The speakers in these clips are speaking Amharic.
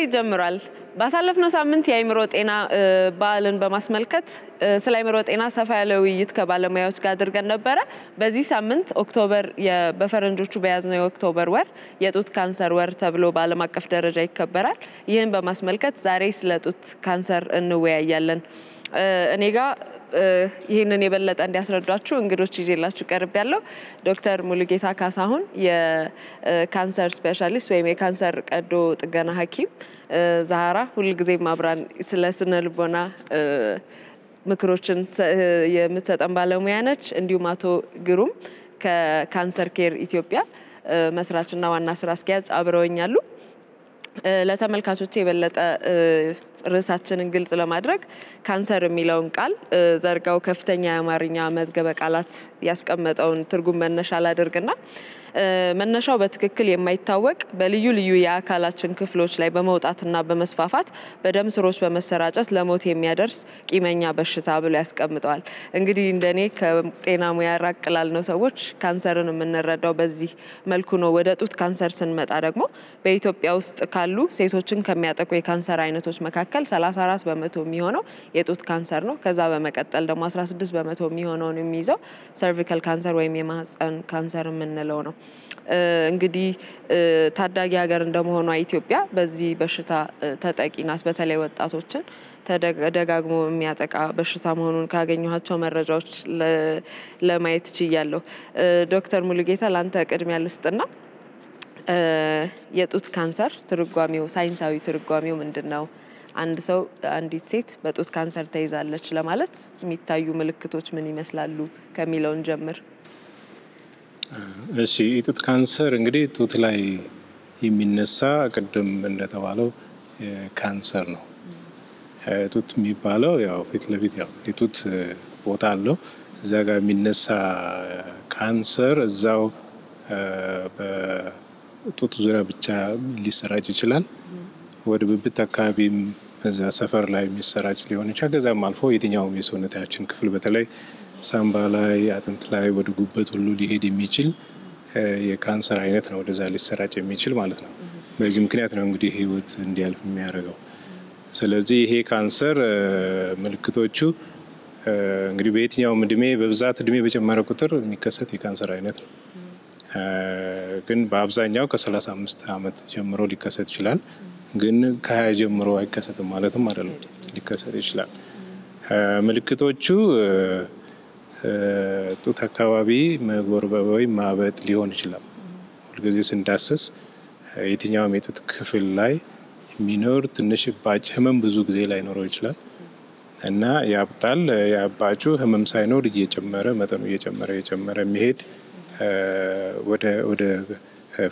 ህይወቴ ጀምሯል። ባሳለፍነው ሳምንት የአእምሮ ጤና በዓልን በማስመልከት ስለ አእምሮ ጤና ሰፋ ያለ ውይይት ከባለሙያዎች ጋር አድርገን ነበረ። በዚህ ሳምንት October በፈረንጆቹ በያዝነው የ October ወር የጡት ካንሰር ወር ተብሎ በዓለም አቀፍ ደረጃ ይከበራል። ይህን በማስመልከት ዛሬ ስለ ጡት ካንሰር እንወያያለን። እኔ ጋር ይህንን የበለጠ እንዲያስረዷችሁ እንግዶች ይዤላችሁ ቀርብ ያለው ዶክተር ሙሉጌታ ካሳሁን የካንሰር specialist ወይም የካንሰር ቀዶ ጥገና ሐኪም ዛህራ ሁልጊዜም አብራን ስለ ስነ ልቦና ምክሮችን የምትሰጠን ባለሙያ ነች። እንዲሁም አቶ ግሩም ከካንሰር ኬር ኢትዮጵያ መስራችና ዋና ስራ አስኪያጅ አብረውኛሉ። ለተመልካቾች የበለጠ ርዕሳችንን ግልጽ ለማድረግ ካንሰር የሚለውን ቃል ዘርጋው ከፍተኛ የአማርኛ መዝገበ ቃላት ያስቀመጠውን ትርጉም መነሻ ላድርግና መነሻው በትክክል የማይታወቅ በልዩ ልዩ የአካላችን ክፍሎች ላይ በመውጣትና በመስፋፋት በደም ስሮች በመሰራጨት ለሞት የሚያደርስ ቂመኛ በሽታ ብሎ ያስቀምጠዋል። እንግዲህ እንደኔ ከጤና ሙያ ራቅ ላልነው ሰዎች ካንሰርን የምንረዳው በዚህ መልኩ ነው። ወደ ጡት ካንሰር ስንመጣ ደግሞ በኢትዮጵያ ውስጥ ካሉ ሴቶችን ከሚያጠቁ የካንሰር አይነቶች መካከል 34 በመቶ የሚሆነው የጡት ካንሰር ነው። ከዛ በመቀጠል ደግሞ 16 በመቶ የሚሆነውን የሚይዘው cervical cancer ወይም የማህፀን ካንሰር የምንለው ነው። እንግዲህ ታዳጊ ሀገር እንደመሆኗ ኢትዮጵያ በዚህ በሽታ ተጠቂ ናት። በተለይ ወጣቶችን ተደጋግሞ የሚያጠቃ በሽታ መሆኑን ካገኘኋቸው መረጃዎች ለማየት ችያለሁ። ዶክተር ሙሉጌታ ለአንተ ቅድሚያ ልስጥና የጡት ካንሰር ትርጓሜው ሳይንሳዊ ትርጓሜው ምንድን ነው? አንድ ሰው አንዲት ሴት በጡት ካንሰር ተይዛለች ለማለት የሚታዩ ምልክቶች ምን ይመስላሉ ከሚለውን ጀምር። እሺ የጡት ካንሰር እንግዲህ ጡት ላይ የሚነሳ ቅድም እንደተባለው ካንሰር ነው። ጡት የሚባለው ያው ፊት ለፊት ያው የጡት ቦታ አለው። እዛ ጋር የሚነሳ ካንሰር እዛው በጡት ዙሪያ ብቻ ሊሰራጭ ይችላል። ወደ ብብት አካባቢም እዛ ሰፈር ላይ የሚሰራጭ ሊሆን ይችላል። ከዛም አልፎ የትኛውም የሰውነታችን ክፍል በተለይ ሳምባ ላይ፣ አጥንት ላይ፣ ወደ ጉበት ሁሉ ሊሄድ የሚችል የካንሰር አይነት ነው። ወደዛ ሊሰራጭ የሚችል ማለት ነው። በዚህ ምክንያት ነው እንግዲህ ህይወት እንዲያልፍ የሚያደርገው። ስለዚህ ይሄ ካንሰር ምልክቶቹ እንግዲህ በየትኛውም እድሜ በብዛት እድሜ በጨመረ ቁጥር የሚከሰት የካንሰር አይነት ነው። ግን በአብዛኛው ከሰላሳ አምስት ዓመት ጀምሮ ሊከሰት ይችላል። ግን ከሀያ ጀምሮ አይከሰትም ማለትም አይደለም፣ ሊከሰት ይችላል። ምልክቶቹ ጡት አካባቢ መጎርበብ ወይም ማበጥ ሊሆን ይችላል። ሁልጊዜ ስንዳስስ የትኛውም የጡት ክፍል ላይ የሚኖር ትንሽ እባጭ ህመም ብዙ ጊዜ ላይኖረው ይችላል እና ያብጣል። የአባጩ ህመም ሳይኖር እየጨመረ መጠኑ እየጨመረ እየጨመረ የሚሄድ ወደ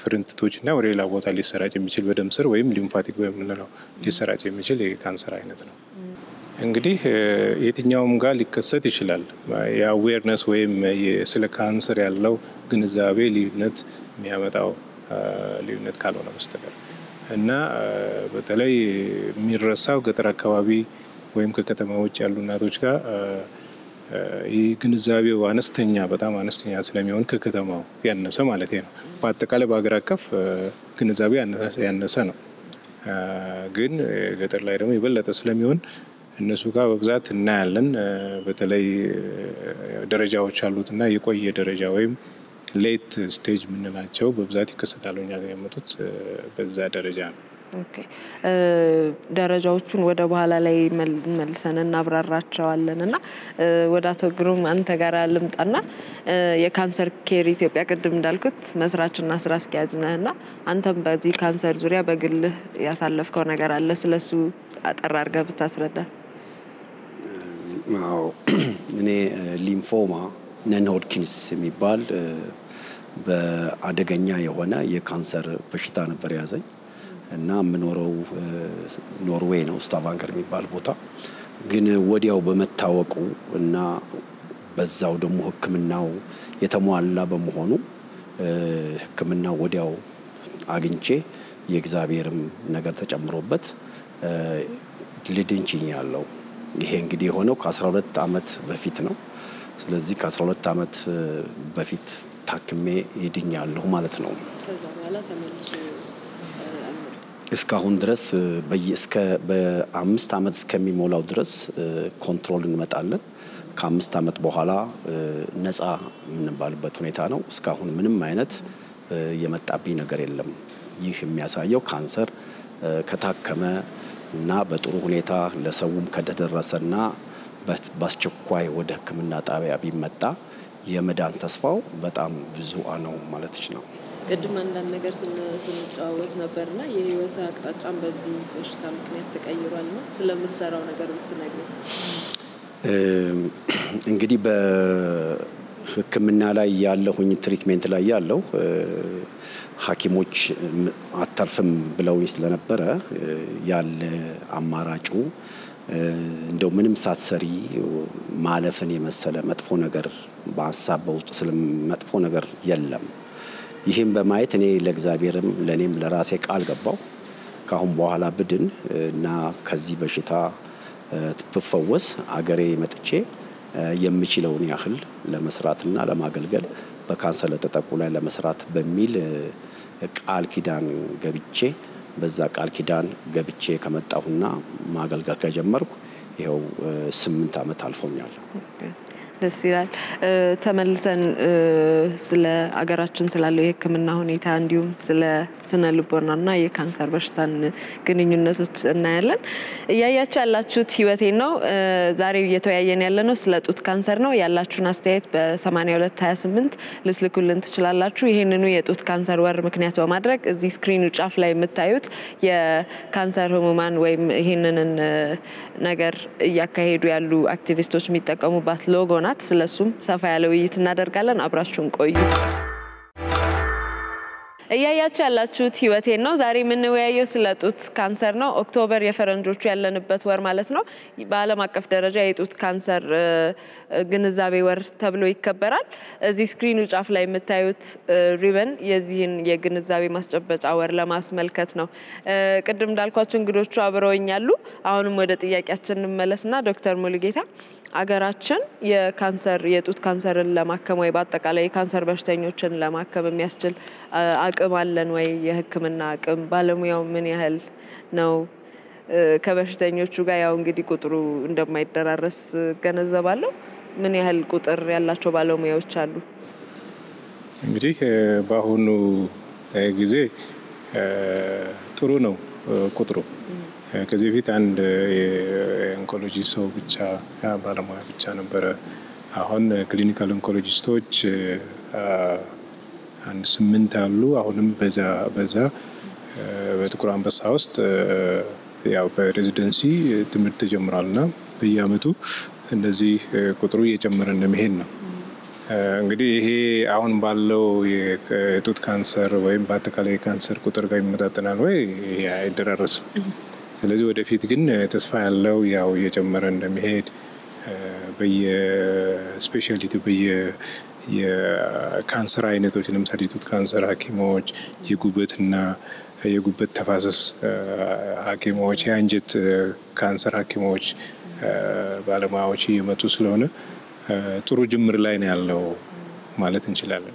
ፍርንትቶች እና ወደ ሌላ ቦታ ሊሰራጭ የሚችል በደም ስር ወይም ሊምፋቲክ በምንለው ሊሰራጭ የሚችል የካንሰር አይነት ነው። እንግዲህ የትኛውም ጋር ሊከሰት ይችላል። የአዌርነስ ወይም ስለ ካንሰር ያለው ግንዛቤ ልዩነት የሚያመጣው ልዩነት ካልሆነ በስተቀር እና በተለይ የሚረሳው ገጠር አካባቢ ወይም ከከተማ ውጭ ያሉ እናቶች ጋር ይህ ግንዛቤው አነስተኛ በጣም አነስተኛ ስለሚሆን ከከተማው ያነሰ ማለት ነው። በአጠቃላይ በሀገር አቀፍ ግንዛቤ ያነሰ ነው። ግን ገጠር ላይ ደግሞ የበለጠ ስለሚሆን እነሱ ጋር በብዛት እናያለን። በተለይ ደረጃዎች አሉት እና የቆየ ደረጃ ወይም late stage የምንላቸው በብዛት ይከሰታሉ። እኛ የመጡት በዛ ደረጃ ነው። ደረጃዎቹን ወደ በኋላ ላይ መልሰን እናብራራቸዋለን እና ወደ አቶ ግሩም አንተ ጋር ልምጣና የካንሰር ኬር ኢትዮጵያ ቅድም እንዳልኩት መስራችና ስራ አስኪያጅ ነህ እና አንተም በዚህ ካንሰር ዙሪያ በግልህ ያሳለፍከው ነገር አለ። ስለሱ አጠር አድርገህ ብታስረዳል። አዎ እኔ lymphoma ነን የሚባል በአደገኛ የሆነ የካንሰር በሽታ ነበር የያዘኝ እና የምኖረው ኖርዌይ ነው፣ ስታቫንገር የሚባል ቦታ። ግን ወዲያው በመታወቁ እና በዛው ደግሞ ሕክምናው የተሟላ በመሆኑ ሕክምናው ወዲያው አግኝቼ የእግዚአብሔርም ነገር ተጨምሮበት ልድን ችያለሁ። ይሄ እንግዲህ የሆነው ከ12 ዓመት በፊት ነው። ስለዚህ ከ12 ዓመት በፊት ታክሜ ይድኛለሁ ማለት ነው። እስካሁን ድረስ በአምስት ዓመት እስከሚሞላው ድረስ control እንመጣለን። ከአምስት ዓመት በኋላ ነፃ የምንባልበት ሁኔታ ነው። እስካሁን ምንም አይነት የመጣብኝ ነገር የለም። ይህ የሚያሳየው ካንሰር ከታከመ እና በጥሩ ሁኔታ ለሰውም ከተደረሰና በአስቸኳይ ወደ ሕክምና ጣቢያ ቢመጣ የመዳን ተስፋው በጣም ብዙ ነው ማለት ነው። ቅድም አንዳንድ ነገር ስንጨዋወት ነበርና የህይወት አቅጣጫም በዚህ በሽታ ምክንያት ተቀይሯልና ስለምትሰራው ነገር ብትነግረኝ። እንግዲህ በህክምና ላይ ያለሁኝ ትሪትሜንት ላይ ያለው ሐኪሞች አተርፍም ብለውኝ ስለነበረ ያለ አማራጩ እንደው ምንም ሳትሰሪ ማለፍን የመሰለ መጥፎ ነገር በሀሳብ በውስጡ ስለ መጥፎ ነገር የለም። ይህም በማየት እኔ ለእግዚአብሔርም ለእኔም ለራሴ ቃል ገባው ከአሁን በኋላ ብድን እና ከዚህ በሽታ ብፈወስ አገሬ መጥቼ የምችለውን ያህል ለመስራትና ለማገልገል በካንሰር ለተጠቁ ላይ ለመስራት በሚል ቃል ኪዳን ገብቼ በዛ ቃል ኪዳን ገብቼ ከመጣሁና ማገልገል ከጀመርኩ ይኸው ስምንት ዓመት አልፎኛል። ደስ ይላል። ተመልሰን ስለ አገራችን ስላለው የሕክምና ሁኔታ እንዲሁም ስለ ስነ ልቦናና የካንሰር በሽታን ግንኙነቶች እናያለን። እያያችሁ ያላችሁት ህይወቴን ነው። ዛሬ እየተወያየን ያለ ነው ስለ ጡት ካንሰር ነው። ያላችሁን አስተያየት በ8228 ልትልኩልን ትችላላችሁ። ይህንኑ የጡት ካንሰር ወር ምክንያት በማድረግ እዚህ screen ኑ ጫፍ ላይ የምታዩት የካንሰር ህሙማን ወይም ይህንን ነገር እያካሄዱ ያሉ አክቲቪስቶች የሚጠቀሙባት ሎጎ ናት። ስለሱም ሰፋ ያለ ውይይት እናደርጋለን። አብራችሁን ቆዩ። እያያችሁ ያላችሁት ህይወቴን ነው። ዛሬ የምንወያየው ስለ ጡት ካንሰር ነው። October የፈረንጆቹ ያለንበት ወር ማለት ነው። በዓለም አቀፍ ደረጃ የጡት ካንሰር ግንዛቤ ወር ተብሎ ይከበራል። እዚህ screen ኑ ጫፍ ላይ የምታዩት ሪበን የዚህን የግንዛቤ ማስጨበጫ ወር ለማስመልከት ነው። ቅድም እንዳልኳችሁ እንግዶቹ አብረውኛሉ። አሁንም ወደ ጥያቄያችን እንመለስና ዶክተር ሙሉጌታ አገራችን የካንሰር የጡት ካንሰርን ለማከም ወይ በአጠቃላይ የካንሰር በሽተኞችን ለማከም የሚያስችል አቅም አለን ወይ? የህክምና አቅም ባለሙያው ምን ያህል ነው? ከበሽተኞቹ ጋር ያው እንግዲህ ቁጥሩ እንደማይደራረስ እገነዘባለሁ። ምን ያህል ቁጥር ያላቸው ባለሙያዎች አሉ? እንግዲህ በአሁኑ ጊዜ ጥሩ ነው ቁጥሩ። ከዚህ በፊት አንድ የ oncology ሰው ብቻ ባለሙያ ብቻ ነበረ። አሁን clinical oncologist ኦች አንድ ስምንት አሉ። አሁንም በዛ በዛ በጥቁር አንበሳ ውስጥ ያው በሬዚደንሲ ትምህርት ተጀምሯል እና በየአመቱ እንደዚህ ቁጥሩ እየጨመረ እንደሚሄድ ነው። እንግዲህ ይሄ አሁን ባለው የጡት ካንሰር ወይም በአጠቃላይ የካንሰር ቁጥር ጋር ይመጣጠናል ወይ? ይሄ አይደራረስም። ስለዚህ ወደፊት ግን ተስፋ ያለው ያው እየጨመረ እንደሚሄድ በየስፔሻሊቲ በየ የካንሰር አይነቶች ለምሳሌ የጡት ካንሰር ሐኪሞች የጉበትና የጉበት ተፋሰስ ሐኪሞች የአንጀት ካንሰር ሐኪሞች ባለሙያዎች እየመጡ ስለሆነ ጥሩ ጅምር ላይ ነው ያለው ማለት እንችላለን።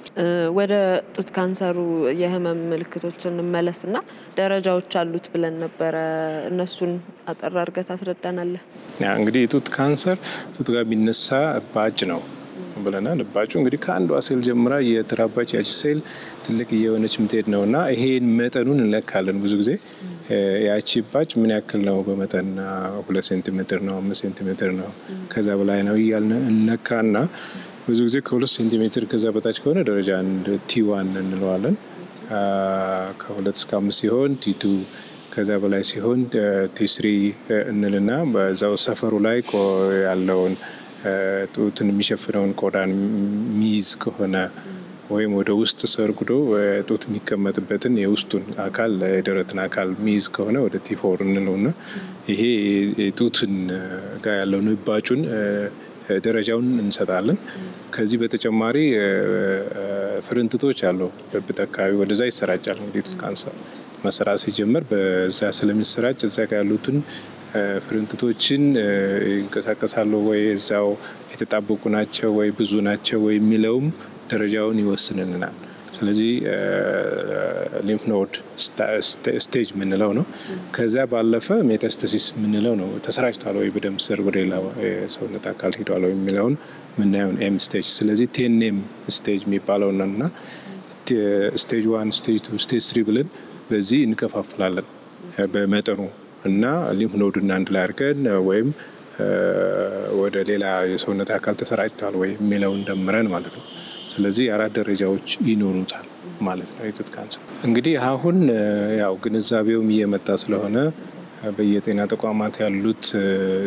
ወደ ጡት ካንሰሩ የህመም ምልክቶች እንመለስና ደረጃዎች አሉት ብለን ነበረ። እነሱን አጠር አድርገህ ታስረዳናለህ? እንግዲህ የጡት ካንሰር ጡት ጋር የሚነሳ እባጭ ነው ብለናል። እባጩ እንግዲህ ከአንዷ ሴል ጀምራ የተራባች ያቺ ሴል ትልቅ እየሆነች ምትሄድ ነው እና ይሄን መጠኑን እንለካለን። ብዙ ጊዜ ያቺ እባጭ ምን ያክል ነው በመጠን ሁለት ሴንቲሜትር ነው፣ አምስት ሴንቲሜትር ነው፣ ከዛ በላይ ነው እያልን እንለካና ብዙ ጊዜ ከሁለት ሴንቲሜትር ከዛ በታች ከሆነ ደረጃ አንድ T one እንለዋለን። ከሁለት እስከ አምስት ሲሆን T two ከዛ በላይ ሲሆን T three እንልና በዛው ሰፈሩ ላይ ያለውን ጡትን የሚሸፍነውን ቆዳን የሚይዝ ከሆነ ወይም ወደ ውስጥ ሰርጉዶ ጡት የሚቀመጥበትን የውስጡን አካል የደረትን አካል የሚይዝ ከሆነ ወደ T four እንለውና ይሄ ጡትን ጋር ያለውን እባጩን ደረጃውን እንሰጣለን። ከዚህ በተጨማሪ ፍርንትቶች አሉ ብብት አካባቢ ወደዛ ይሰራጫል። እንግዲህ ጡት ካንሰር መሰራት ሲጀመር በዛ ስለሚሰራጭ እዛ ያሉትን ፍርንትቶችን ይንቀሳቀሳሉ ወይ እዛው የተጣበቁ ናቸው ወይ ብዙ ናቸው ወይ የሚለውም ደረጃውን ይወስንልናል። ስለዚህ lymph node stage የምንለው ነው። ከዚያ ባለፈ metastasis የምንለው ነው። ተሰራጭቷል ወይ በደም ስር ወደ ሌላ የሰውነት አካል ሄዷል ወይ የሚለውን የምናየውን M stage። ስለዚህ TNM stage የሚባለው ነው እና stage one፣ stage two፣ stage three ብለን በዚህ እንከፋፍላለን በመጠኑ እና lymph node ኡን አንድ ላይ አድርገን ወይም ወደ ሌላ የሰውነት አካል ተሰራጭቷል ወይ የሚለውን ደምረን ማለት ነው። ስለዚህ አራት ደረጃዎች ይኖሩታል ማለት ነው የጡት ካንሰር። እንግዲህ አሁን ያው ግንዛቤውም እየመጣ ስለሆነ በየጤና ተቋማት ያሉት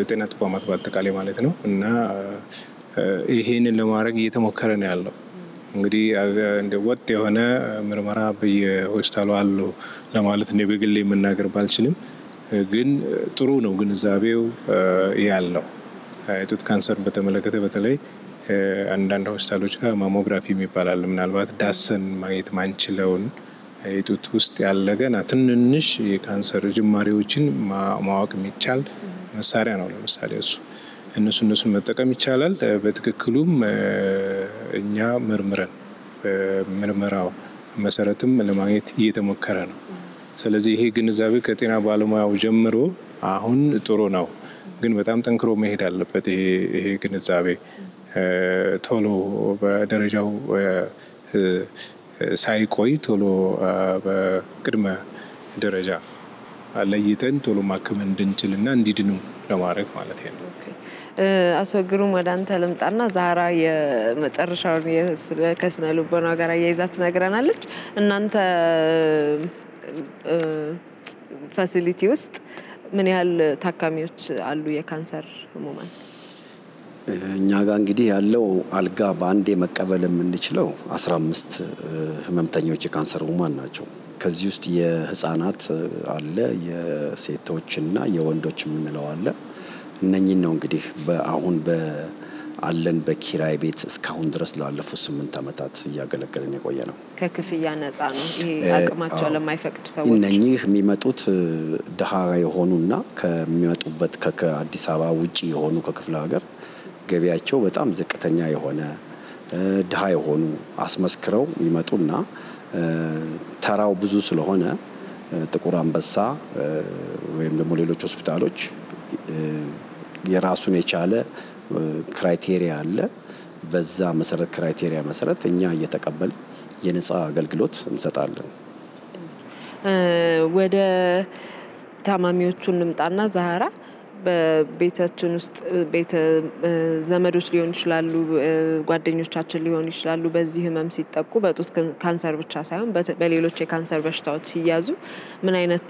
የጤና ተቋማት በአጠቃላይ ማለት ነው እና ይሄንን ለማድረግ እየተሞከረ ነው ያለው። እንግዲህ ወጥ የሆነ ምርመራ በየሆስፒታሉ አሉ ለማለት እኔ በግሌ የምናገር ባልችልም፣ ግን ጥሩ ነው ግንዛቤው ያለው የጡት ካንሰርን በተመለከተ በተለይ አንዳንድ ሆስፒታሎች ጋር ማሞግራፊ የሚባላል ምናልባት ዳሰን ማግኘት ማንችለውን የጡት ውስጥ ያለ ገና ትንንሽ የካንሰር ጅማሬዎችን ማወቅ የሚቻል መሳሪያ ነው። ለምሳሌ እሱ እነሱ እነሱን መጠቀም ይቻላል። በትክክሉም እኛ መርምረን በምርመራው መሰረትም ለማግኘት እየተሞከረ ነው። ስለዚህ ይሄ ግንዛቤ ከጤና ባለሙያው ጀምሮ አሁን ጥሩ ነው፣ ግን በጣም ጠንክሮ መሄድ አለበት። ይሄ ግንዛቤ ቶሎ በደረጃው ሳይቆይ ቶሎ በቅድመ ደረጃ ለይተን ቶሎ ማከም እንድንችልና እንዲድኑ ለማድረግ ማለት ነው። አቶ ወደ አንተ ልምጣና ዛህራ የመጨረሻውን ከስነ ልቦና ጋር አያይዛ ትነግረናለች። እናንተ facility ውስጥ ምን ያህል ታካሚዎች አሉ የካንሰር ህሙማን? እኛ ጋር እንግዲህ ያለው አልጋ በአንዴ መቀበል የምንችለው አስራ አምስት ህመምተኞች የካንሰር ህሙማን ናቸው። ከዚህ ውስጥ የህፃናት አለ፣ የሴቶችና የወንዶች የምንለው አለ። እነኚህን ነው እንግዲህ በአሁን በአለን በኪራይ ቤት እስካሁን ድረስ ላለፉት ስምንት ዓመታት እያገለገልን የቆየ ነው። ከክፍያ ነፃ ነው። ይሄ አቅማቸው ለማይፈቅድ ሰዎች እነኚህ የሚመጡት ድሃ የሆኑና ከሚመጡበት ከአዲስ አበባ ውጭ የሆኑ ከክፍለ ሀገር ገቢያቸው በጣም ዝቅተኛ የሆነ ድሃ የሆኑ አስመስክረው ይመጡና ተራው ብዙ ስለሆነ ጥቁር አንበሳ ወይም ደግሞ ሌሎች ሆስፒታሎች የራሱን የቻለ criteria አለ። በዛ መሰረት criteria መሰረት እኛ እየተቀበል የነፃ አገልግሎት እንሰጣለን። ወደ ታማሚዎቹ እንምጣና ዛህራ በቤታችን ውስጥ ቤተ ዘመዶች ሊሆኑ ይችላሉ፣ ጓደኞቻችን ሊሆኑ ይችላሉ። በዚህ ህመም ሲጠቁ በጡት ካንሰር ብቻ ሳይሆን በሌሎች የካንሰር በሽታዎች ሲያዙ ምን አይነት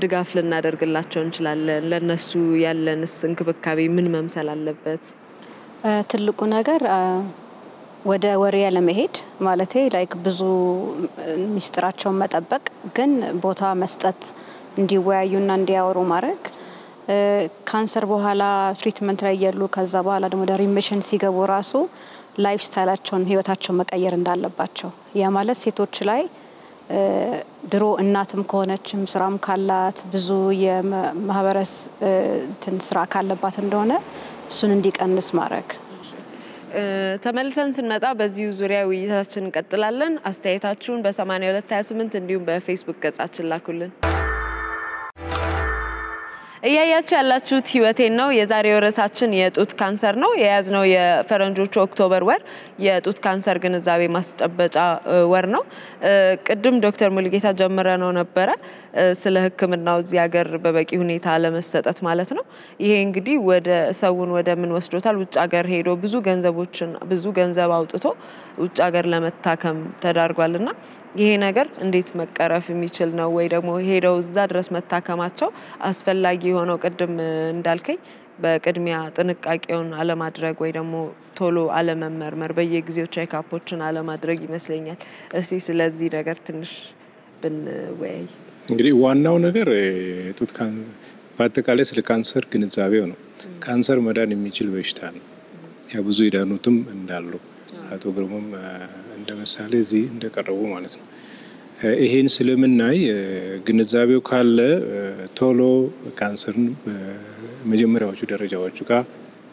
ድጋፍ ልናደርግላቸው እንችላለን? ለነሱ ያለንስ እንክብካቤ ምን መምሰል አለበት? ትልቁ ነገር ወደ ወሬ ያለመሄድ ማለቴ like ብዙ ሚስጥራቸውን መጠበቅ፣ ግን ቦታ መስጠት፣ እንዲወያዩና እንዲያወሩ ማድረግ ካንሰር በኋላ treatment ላይ እያሉ ከዛ በኋላ ደግሞ ወደ remission ሲገቡ ራሱ lifestyle ኣቸውን ህይወታቸውን መቀየር እንዳለባቸው ያ ማለት ሴቶች ላይ ድሮ እናትም ከሆነችም ስራም ካላት ብዙ የማህበረስ እንትን ስራ ካለባት እንደሆነ እሱን እንዲቀንስ ማድረግ። ተመልሰን ስንመጣ በዚሁ ዙሪያ ውይይታችን እንቀጥላለን። አስተያየታችሁን በ8228 እንዲሁም በፌስቡክ ገጻችን ላኩልን። እያያችሁ ያላችሁት ህይወቴን ነው። የዛሬው ርዕሳችን የጡት ካንሰር ነው። የያዝነው የፈረንጆቹ ኦክቶበር ወር የጡት ካንሰር ግንዛቤ ማስጨበጫ ወር ነው። ቅድም ዶክተር ሙሉጌታ ጀምረ ነው ነበረ ስለ ሕክምናው እዚህ ሀገር በበቂ ሁኔታ አለመሰጠት ማለት ነው። ይሄ እንግዲህ ወደ ሰውን ወደ ምን ወስዶታል? ውጭ ሀገር ሄዶ ብዙ ገንዘቦችን ብዙ ገንዘብ አውጥቶ ውጭ ሀገር ለመታከም ተዳርጓል እና ይሄ ነገር እንዴት መቀረፍ የሚችል ነው? ወይ ደግሞ ሄደው እዛ ድረስ መታከማቸው አስፈላጊ የሆነው ቅድም እንዳልከኝ በቅድሚያ ጥንቃቄውን አለማድረግ ወይ ደግሞ ቶሎ አለመመርመር፣ በየጊዜው checkup ኦችን አለማድረግ ይመስለኛል። እስቲ ስለዚህ ነገር ትንሽ ብንወያይ። እንግዲህ ዋናው ነገር የጡት በአጠቃላይ ስለ ካንሰር ግንዛቤው ነው። ካንሰር መዳን የሚችል በሽታ ነው። ያ ብዙ የዳኑትም እንዳሉ አቶ ግርሞም እንደ ምሳሌ እዚህ እንደቀረቡ ማለት ነው። ይሄን ስለምናይ ግንዛቤው ካለ ቶሎ ካንሰርን መጀመሪያዎቹ ደረጃዎቹ ጋር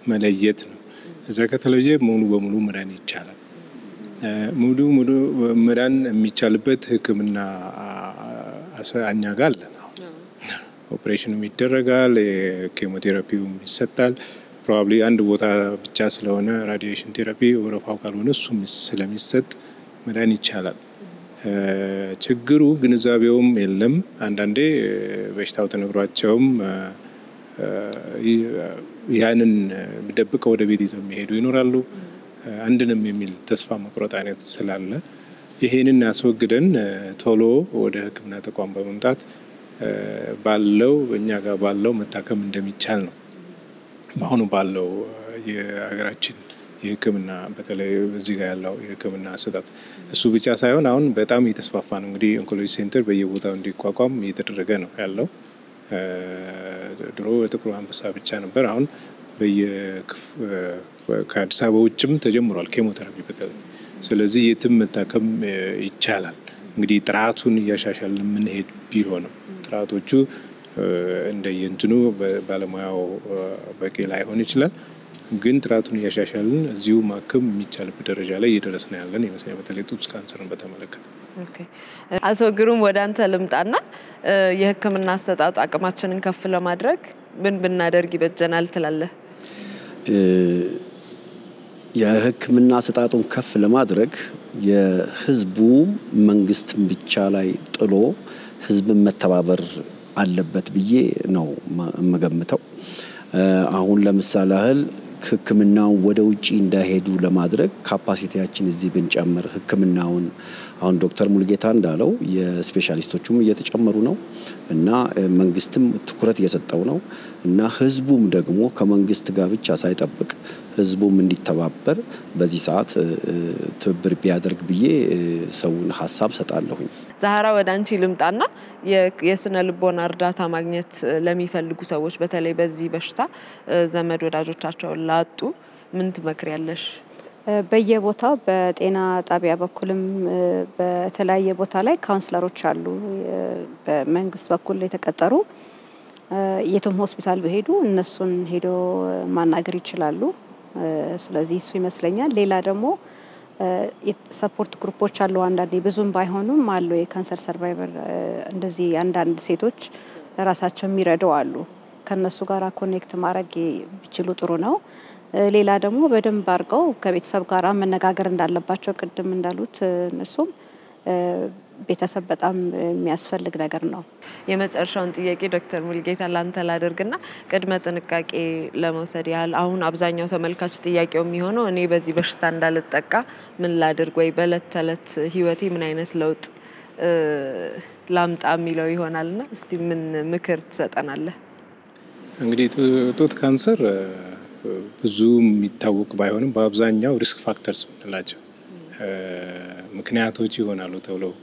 መለየት ነው። እዛ ከተለየ ሙሉ በሙሉ መዳን ይቻላል። ሙሉ ሙሉ መዳን የሚቻልበት ሕክምና እኛ ጋር አለ። ኦፕሬሽንም ይደረጋል፣ ኬሞቴራፒውም ይሰጣል። probably አንድ ቦታ ብቻ ስለሆነ radiation therapy ወረፋው ካልሆነ እሱም ስለሚሰጥ መዳን ይቻላል። ችግሩ ግንዛቤውም የለም። አንዳንዴ በሽታው ተነግሯቸውም ያንን ደብቀው ወደ ቤት ይዘው የሚሄዱ ይኖራሉ። አንድንም የሚል ተስፋ መቁረጥ አይነት ስላለ ይሄንን አስወግደን ቶሎ ወደ ሕክምና ተቋም በመምጣት ባለው እኛ ጋር ባለው መታከም እንደሚቻል ነው። በአሁኑ ባለው የሀገራችን የሕክምና በተለይ እዚህ ጋር ያለው የሕክምና አሰጣጥ እሱ ብቻ ሳይሆን አሁን በጣም እየተስፋፋ ነው። እንግዲህ oncology center በየቦታው እንዲቋቋም እየተደረገ ነው ያለው። ድሮ ጥቁር አንበሳ ብቻ ነበር። አሁን ከአዲስ አበባ ውጭም ተጀምሯል ኬሞቴራፒ በተለይ። ስለዚህ የትም መታከም ይቻላል። እንግዲህ ጥራቱን እያሻሻልን የምንሄድ ቢሆንም ጥራቶቹ እንደየንትኑ ባለሙያው በቂ ላይሆን ይችላል። ግን ጥራቱን እያሻሻልን እዚሁ ማከም የሚቻልበት ደረጃ ላይ እየደረስን ያለን ይመስለኛል። በተለይ ጡት ካንሰርን በተመለከተ አቶ ግሩም ወደ አንተ ልምጣና የህክምና አሰጣጡ አቅማችንን ከፍ ለማድረግ ምን ብናደርግ ይበጀናል ትላለህ? የህክምና አሰጣጡን ከፍ ለማድረግ የህዝቡ መንግስትን ብቻ ላይ ጥሎ ህዝብን መተባበር አለበት ብዬ ነው የምገምተው። አሁን ለምሳሌ ያህል ህክምናውን ወደ ውጭ እንዳይሄዱ ለማድረግ ካፓሲቲያችን እዚህ ብንጨምር ህክምናውን አሁን ዶክተር ሙልጌታ እንዳለው የስፔሻሊስቶቹም እየተጨመሩ ነው እና መንግስትም ትኩረት እየሰጠው ነው እና ህዝቡም ደግሞ ከመንግስት ጋር ብቻ ሳይጠብቅ ህዝቡም እንዲተባበር በዚህ ሰዓት ትብብር ቢያደርግ ብዬ ሰውን ሀሳብ ሰጣለሁኝ። ዛህራ ወደ አንቺ ልምጣና የስነ ልቦና እርዳታ ማግኘት ለሚፈልጉ ሰዎች በተለይ በዚህ በሽታ ዘመድ ወዳጆቻቸውን ላጡ ምን ትመክሪያለሽ? በየቦታው በጤና ጣቢያ በኩልም በተለያየ ቦታ ላይ ካውንስለሮች አሉ። በመንግስት በኩል የተቀጠሩ የትም ሆስፒታል በሄዱ እነሱን ሄዶ ማናገር ይችላሉ። ስለዚህ እሱ ይመስለኛል። ሌላ ደግሞ support group ኦች አሉ። አንዳንዴ ብዙም ባይሆኑም አሉ የ cancer survivor እንደዚህ አንዳንድ ሴቶች ራሳቸው የሚረዱ አሉ። ከእነሱ ጋር connect ማድረግ ቢችሉ ጥሩ ነው። ሌላ ደግሞ በደንብ አድርገው ከቤተሰብ ጋር መነጋገር እንዳለባቸው ቅድም እንዳሉት እነሱም ቤተሰብ በጣም የሚያስፈልግ ነገር ነው። የመጨረሻውን ጥያቄ ዶክተር ሙልጌታ ላንተ ላድርግና ቅድመ ጥንቃቄ ለመውሰድ ያህል አሁን አብዛኛው ተመልካች ጥያቄው የሚሆነው እኔ በዚህ በሽታ እንዳልጠቃ ምን ላድርግ ወይ በእለት ተዕለት ህይወቴ ምን አይነት ለውጥ ላምጣ የሚለው ይሆናልና እስቲ ምን ምክር ትሰጠናለህ? እንግዲህ ጡት ካንሰር ብዙ የሚታወቅ ባይሆንም በአብዛኛው risk factors የምንላቸው ምክንያቶች ይሆናሉ ተብለው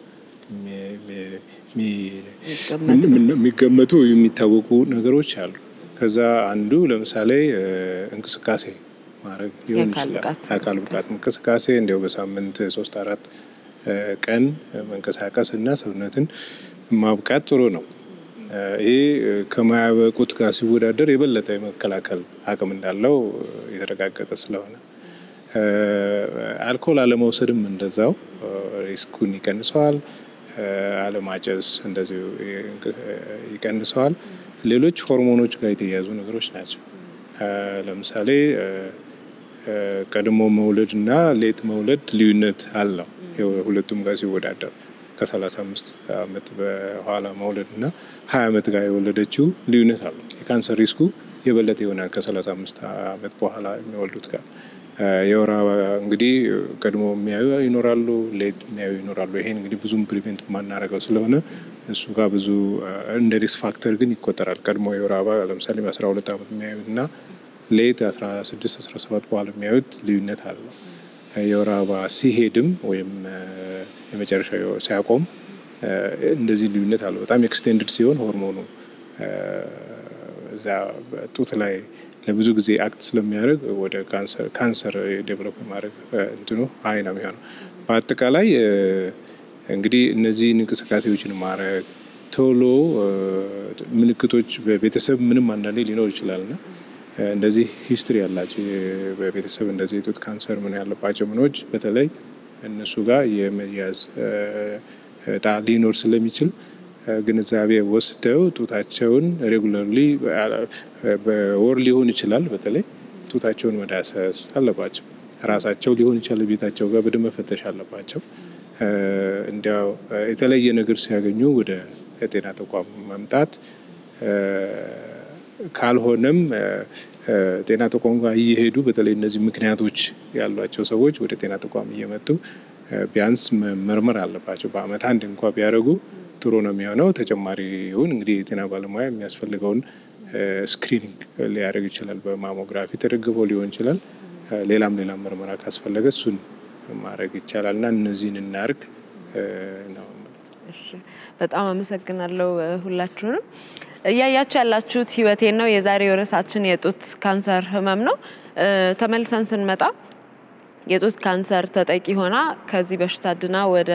የሚገመቱ የሚታወቁ ነገሮች አሉ። ከዛ አንዱ ለምሳሌ እንቅስቃሴ ማድረግ ሊሆን ይችላል። አካል ብቃት እንቅስቃሴ እንዲያው በሳምንት ሶስት አራት ቀን መንቀሳቀስ እና ሰውነትን ማብቃት ጥሩ ነው። ይሄ ከማያበቁት ጋር ሲወዳደር የበለጠ የመከላከል አቅም እንዳለው የተረጋገጠ ስለሆነ አልኮል አለመውሰድም እንደዛው risk ኡን ይቀንሰዋል። አለማጨስ እንደዚሁ ይቀንሰዋል። ሌሎች ሆርሞኖች ጋር የተያያዙ ነገሮች ናቸው። ለምሳሌ ቀድሞ መውለድ እና late መውለድ ልዩነት አለው። ሁለቱም ጋር ሲወዳደር ከሰላሳ አምስት ዓመት በኋላ መውለድ እና ሀያ ዓመት ጋር የወለደችው ልዩነት አለው። የካንሰር risk ኡ የበለጠ ይሆናል ከሰላሳ አምስት ዓመት በኋላ የሚወልዱት ጋር የወር አበባ እንግዲህ ቀድሞ የሚያዩ ይኖራሉ፣ late የሚያዩ ይኖራሉ። ይሄን እንግዲህ ብዙም prevent የማናደርገው ስለሆነ እሱ ጋር ብዙ እንደ risk factor ግን ይቆጠራል። ቀድሞ የወር አበባ ለምሳሌ በአስራ ሁለት ዓመት የሚያዩት እና late አስራ ስድስት አስራ ሰባት በኋላ የሚያዩት ልዩነት አለው። የወር አበባ ሲሄድም ወይም የመጨረሻ ሲያቆም እንደዚህ ልዩነት አለው። በጣም extended ሲሆን ሆርሞኑ እዛ ጡት ላይ ለብዙ ጊዜ act ስለሚያደርግ ወደ ካንሰር develop ማድረግ እንትኑ high ነው የሚሆነው። በአጠቃላይ እንግዲህ እነዚህን እንቅስቃሴዎችን ማድረግ ቶሎ ምልክቶች በቤተሰብ ምንም አንዳንዴ ሊኖር ይችላል እና እንደዚህ history ያላቸው በቤተሰብ እንደዚህ የጡት ካንሰር ምን ያለባቸው ምኖች በተለይ እነሱ ጋር የመያዝ እጣ ሊኖር ስለሚችል ግንዛቤ ወስደው ጡታቸውን regularly በወር ሊሆን ይችላል። በተለይ ጡታቸውን መዳሰስ አለባቸው። ራሳቸው ሊሆን ይችላል ቤታቸው ጋር በደንብ መፈተሽ አለባቸው። እንዲያው የተለየ ነገር ሲያገኙ ወደ ጤና ተቋም መምጣት ካልሆነም ጤና ተቋም ጋር እየሄዱ በተለይ እነዚህ ምክንያቶች ያሏቸው ሰዎች ወደ ጤና ተቋም እየመጡ ቢያንስ መመርመር አለባቸው። በዓመት አንድ እንኳ ቢያደርጉ ጥሩ ነው የሚሆነው። ተጨማሪውን እንግዲህ የጤና ባለሙያ የሚያስፈልገውን screening ሊያደርግ ይችላል። በ mammography ተደግፎ ሊሆን ይችላል። ሌላም ሌላም ምርመራ ካስፈለገ እሱን ማድረግ ይቻላል እና እነዚህን እናርግ ነው። በጣም አመሰግናለሁ ሁላችሁንም። እያያችሁ ያላችሁት ህይወቴን ነው። የዛሬው ርዕሳችን የጡት ካንሰር ህመም ነው። ተመልሰን ስንመጣ የጡት ካንሰር ተጠቂ ሆና ከዚህ በሽታ ድና ወደ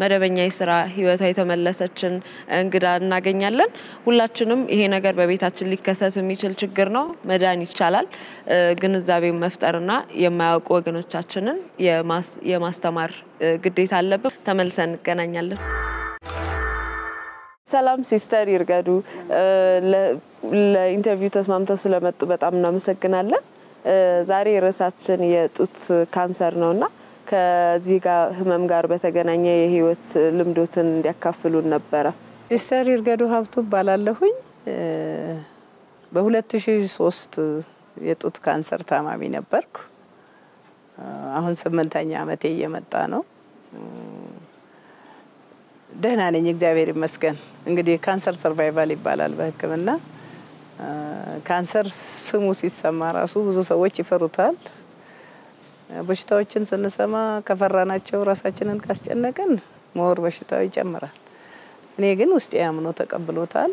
መደበኛ የስራ ህይወቷ የተመለሰችን እንግዳ እናገኛለን። ሁላችንም ይሄ ነገር በቤታችን ሊከሰት የሚችል ችግር ነው፣ መዳን ይቻላል። ግንዛቤውን መፍጠርና የማያውቁ ወገኖቻችንን የማስተማር ግዴታ አለብን። ተመልሰን እንገናኛለን። ሰላም ሲስተር ይርገዱ፣ ለ interview ተስማምተው ስለመጡ በጣም እናመሰግናለን። ዛሬ ርዕሳችን የጡት ካንሰር ነው እና ከዚህ ጋር ህመም ጋር በተገናኘ የህይወት ልምዶትን እንዲያካፍሉን ነበረ። ሲስተር ይርገዱ ሀብቱ እባላለሁኝ። በሁለት ሺ ሶስት የጡት ካንሰር ታማሚ ነበርኩ። አሁን ስምንተኛ አመቴ እየመጣ ነው። ደህና ነኝ፣ እግዚአብሔር ይመስገን። እንግዲህ cancer survival ይባላል በሕክምና ካንሰር ስሙ ሲሰማ ራሱ ብዙ ሰዎች ይፈሩታል። በሽታዎችን ስንሰማ ከፈራናቸው ራሳችንን ካስጨነቅን more በሽታው ይጨምራል። እኔ ግን ውስጤ አምኖ ተቀብሎታል።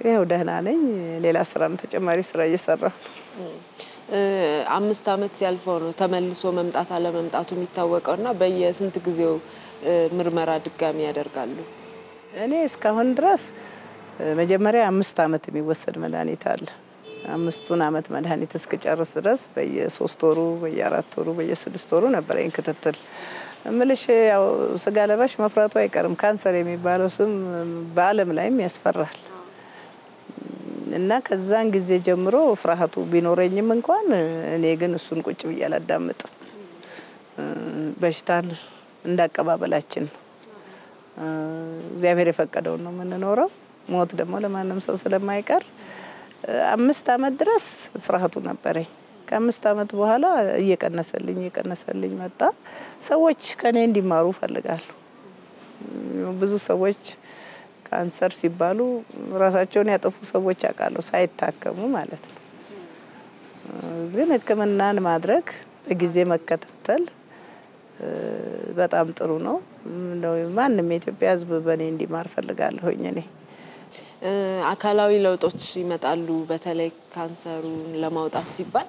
ይኸው ደህና ነኝ። ሌላ ስራም ተጨማሪ ስራ እየሰራሁ ነው። አምስት አመት ሲያልፈው ነው ተመልሶ መምጣት አለመምጣቱ የሚታወቀው እና በየስንት ጊዜው ምርመራ ድጋሚ ያደርጋሉ? እኔ እስካሁን ድረስ መጀመሪያ አምስት አመት የሚወሰድ መድኃኒት አለ። አምስቱን አመት መድኃኒት እስክጨርስ ድረስ በየሶስት ወሩ፣ በየአራት ወሩ፣ በየስድስት ወሩ ነበረኝ ክትትል። እምልሽ ያው ስጋ ለባሽ መፍራቱ አይቀርም። ካንሰር የሚባለው ስም በዓለም ላይም ያስፈራል እና ከዛን ጊዜ ጀምሮ ፍርሃቱ ቢኖረኝም እንኳን እኔ ግን እሱን ቁጭ ብዬ አላዳምጥም። በሽታን እንዳቀባበላችን ነው። እግዚአብሔር የፈቀደውን ነው የምንኖረው። ሞት ደግሞ ለማንም ሰው ስለማይቀር አምስት አመት ድረስ ፍርሃቱ ነበረኝ። ከአምስት አመት በኋላ እየቀነሰልኝ እየቀነሰልኝ መጣ። ሰዎች ከኔ እንዲማሩ ፈልጋለሁ። ብዙ ሰዎች ካንሰር ሲባሉ ራሳቸውን ያጠፉ ሰዎች አውቃለሁ፣ ሳይታከሙ ማለት ነው። ግን ሕክምናን ማድረግ በጊዜ መከታተል በጣም ጥሩ ነው። ማንም የኢትዮጵያ ሕዝብ በእኔ እንዲማር ፈልጋለሁኝ እኔ አካላዊ ለውጦች ይመጣሉ። በተለይ ካንሰሩን ለማውጣት ሲባል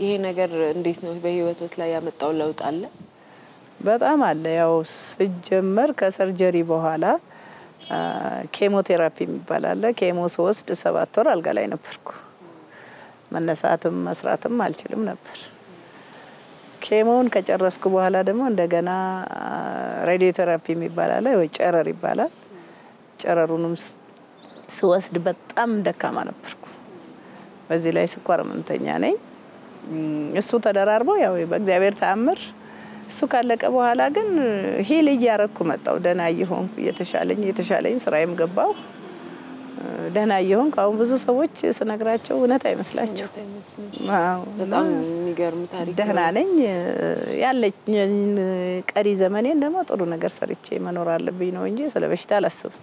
ይሄ ነገር እንዴት ነው በህይወቶት ላይ ያመጣው ለውጥ አለ? በጣም አለ። ያው ስጀመር ከ surgery በኋላ ኬሞቴራፒ የሚባል አለ። chemo ስወስድ ሰባት ወር አልጋ ላይ ነበርኩ። መነሳትም መስራትም አልችልም ነበር። chemo ውን ከጨረስኩ በኋላ ደግሞ እንደገና radiotherapy የሚባል አለ፣ ወይ ጨረር ይባላል። ጨረሩንም ስወስድ በጣም ደካማ ነበርኩ። በዚህ ላይ ስኳር ህመምተኛ ነኝ። እሱ ተደራርበው ያው በእግዚአብሔር ተአምር እሱ ካለቀ በኋላ ግን ሂል እያረኩ መጣው። ደህና እየሆንኩ እየተሻለኝ እየተሻለኝ ስራዬም ገባው። ደህና እየሆንኩ አሁን ብዙ ሰዎች ስነግራቸው እውነት አይመስላቸው። በጣም የሚገርም ታሪክ። ደህና ነኝ። ያለኝን ቀሪ ዘመኔን ደግሞ ጥሩ ነገር ሰርቼ መኖር አለብኝ ነው እንጂ ስለ በሽታ አላስብም።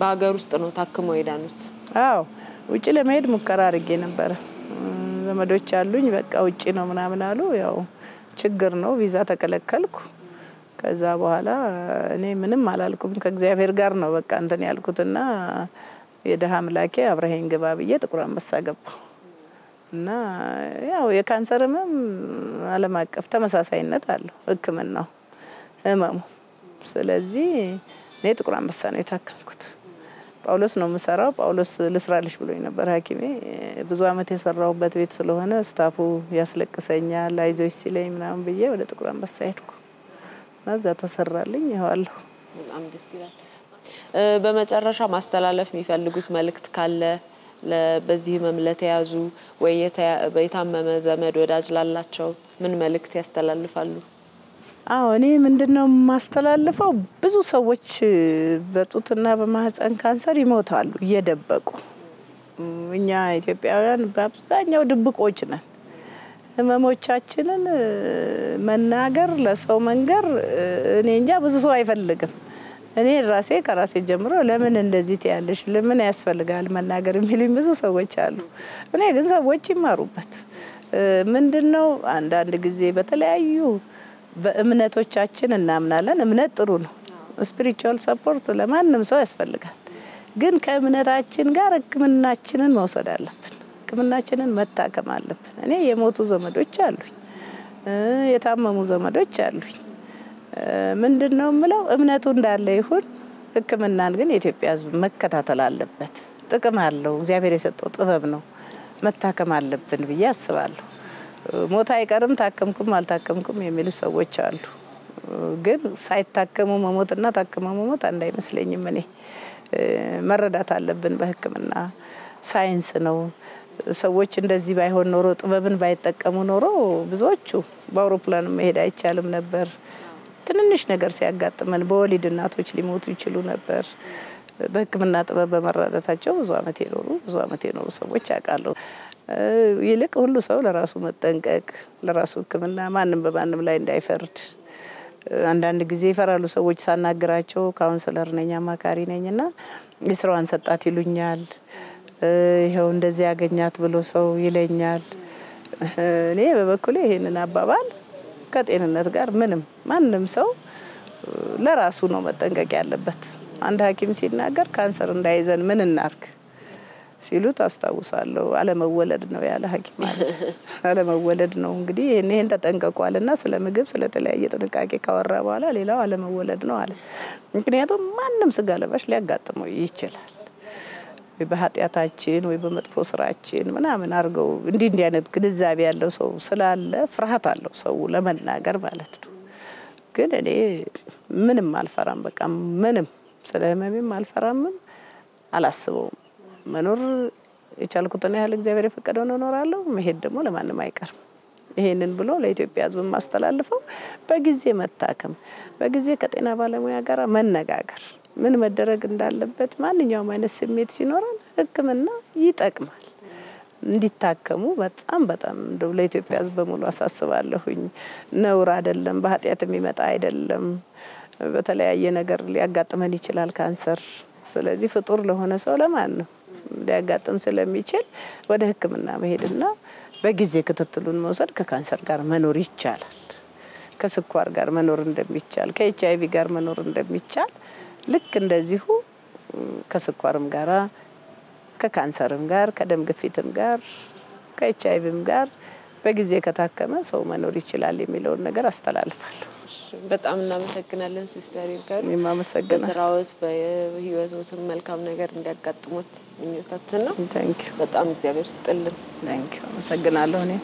በሀገር ውስጥ ነው ታክመው የዳኑት? አዎ ውጭ ለመሄድ ሙከራ አድርጌ ነበረ። ዘመዶች አሉኝ። በቃ ውጭ ነው ምናምን አሉ። ያው ችግር ነው፣ ቪዛ ተከለከልኩ። ከዛ በኋላ እኔ ምንም አላልኩም። ከእግዚአብሔር ጋር ነው በቃ እንትን ያልኩትና የደሃ አምላኬ አብረኸኝ ግባ ብዬ ጥቁር አንበሳ ገባሁ እና ያው የካንሰር ህመም ዓለም አቀፍ ተመሳሳይነት አለው ሕክምናው ህመሙ። ስለዚህ እኔ ጥቁር አንበሳ ነው የታከምኩት። ጳውሎስ ነው የምሰራው። ጳውሎስ ልስራልሽ ብሎኝ ነበር ሐኪሜ ብዙ አመት የሰራሁበት ቤት ስለሆነ ስታፉ ያስለቅሰኛል አይዞች ሲለኝ ምናምን ብዬ ወደ ጥቁር አንበሳ ሄድኩ እዛ ተሰራልኝ ይኸዋለሁ። በጣም ደስ ይላል። በመጨረሻ ማስተላለፍ የሚፈልጉት መልእክት ካለ በዚህ ህመም ለተያዙ ወይ የታመመ ዘመድ ወዳጅ ላላቸው ምን መልእክት ያስተላልፋሉ? አዎ እኔ ምንድን ነው የማስተላልፈው፣ ብዙ ሰዎች በጡትና በማህፀን ካንሰር ይሞታሉ እየደበቁ። እኛ ኢትዮጵያውያን በአብዛኛው ድብቆች ነን። ህመሞቻችንን መናገር ለሰው መንገር እኔ እንጃ ብዙ ሰው አይፈልግም። እኔ ራሴ ከራሴ ጀምሮ ለምን እንደዚህ ትያለሽ፣ ለምን ያስፈልጋል መናገር የሚሉኝ ብዙ ሰዎች አሉ። እኔ ግን ሰዎች ይማሩበት። ምንድን ነው አንዳንድ ጊዜ በተለያዩ በእምነቶቻችን እናምናለን። እምነት ጥሩ ነው። spiritual support ለማንም ሰው ያስፈልጋል። ግን ከእምነታችን ጋር ሕክምናችንን መውሰድ አለብን። ሕክምናችንን መታከም አለብን። እኔ የሞቱ ዘመዶች አሉኝ፣ የታመሙ ዘመዶች አሉኝ። ምንድን ነው የምለው እምነቱ እንዳለ ይሁን፣ ሕክምናን ግን የኢትዮጵያ ሕዝብ መከታተል አለበት። ጥቅም አለው። እግዚአብሔር የሰጠው ጥበብ ነው። መታከም አለብን ብዬ አስባለሁ። ሞት አይቀርም ታከምኩም አልታከምኩም የሚሉ ሰዎች አሉ። ግን ሳይታከሙ መሞትና ታክመው መሞት አንድ አይመስለኝም። እኔ መረዳት አለብን። በህክምና ሳይንስ ነው። ሰዎች እንደዚህ ባይሆን ኖሮ ጥበብን ባይጠቀሙ ኖሮ ብዙዎቹ በአውሮፕላን መሄድ አይቻልም ነበር። ትንንሽ ነገር ሲያጋጥመን በወሊድ እናቶች ሊሞቱ ይችሉ ነበር። በህክምና ጥበብ በመረዳታቸው ብዙ አመት የኖሩ ብዙ አመት የኖሩ ሰዎች ያውቃለሁ። ይልቅ ሁሉ ሰው ለራሱ መጠንቀቅ፣ ለራሱ ህክምና ማንም በማንም ላይ እንዳይፈርድ። አንዳንድ ጊዜ ይፈራሉ ሰዎች ሳናግራቸው፣ counselor ነኝ አማካሪ ነኝ እና የስራዋን ሰጣት ይሉኛል። ይኸው እንደዚህ ያገኛት ብሎ ሰው ይለኛል። እኔ በበኩሌ ይሄንን አባባል ከጤንነት ጋር ምንም ማንም ሰው ለራሱ ነው መጠንቀቅ ያለበት። አንድ ሐኪም ሲናገር ካንሰር እንዳይዘን ምን እናርግ ሲሉት አስታውሳለሁ። አለመወለድ ነው ያለ ሐኪም አለ። አለመወለድ ነው እንግዲህ ይህን ይህን ተጠንቀቋል ስለ ምግብ ስለተለያየ ጥንቃቄ ካወራ በኋላ ሌላው አለመወለድ ነው አለ። ምክንያቱም ማንም ስጋ ለባሽ ሊያጋጥመው ይችላል። ወይ በኃጢአታችን ወይ በመጥፎ ስራችን ምናምን አድርገው እንዲህ እንዲህ አይነት ግንዛቤ ያለው ሰው ስላለ ፍርሃት አለው ሰው ለመናገር ማለት ነው። ግን እኔ ምንም አልፈራም። በቃ ምንም ስለ ህመሜም አልፈራምም አላስበውም። መኖር የቻልኩትን ያህል እግዚአብሔር የፈቀደውን እኖራለሁ። መሄድ ደግሞ ለማንም አይቀርም። ይሄንን ብሎ ለኢትዮጵያ ሕዝብ የማስተላልፈው በጊዜ መታከም፣ በጊዜ ከጤና ባለሙያ ጋር መነጋገር፣ ምን መደረግ እንዳለበት ማንኛውም አይነት ስሜት ሲኖረን ሕክምና ይጠቅማል። እንዲታከሙ በጣም በጣም እንደው ለኢትዮጵያ ሕዝብ በሙሉ አሳስባለሁኝ። ነውር አይደለም፣ በኃጢአት የሚመጣ አይደለም። በተለያየ ነገር ሊያጋጥመን ይችላል ካንሰር። ስለዚህ ፍጡር ለሆነ ሰው ለማን ነው ሊያጋጥም ስለሚችል ወደ ህክምና መሄድና በጊዜ ክትትሉን መውሰድ ከካንሰር ጋር መኖር ይቻላል። ከስኳር ጋር መኖር እንደሚቻል፣ ከኤች አይቪ ጋር መኖር እንደሚቻል ልክ እንደዚሁ ከስኳርም ጋራ ከካንሰርም ጋር ከደም ግፊትም ጋር ከኤች አይቪም ጋር በጊዜ ከታከመ ሰው መኖር ይችላል የሚለውን ነገር አስተላልፋለሁ። በጣም እናመሰግናለን ሲስተር ይርጋሉ። አመሰግናለሁ። በስራዎት በህይወቶትም መልካም ነገር እንዲያጋጥሙት ምኞታችን ነው። በጣም እግዚአብሔር ይስጥልን። አመሰግናለሁ እኔ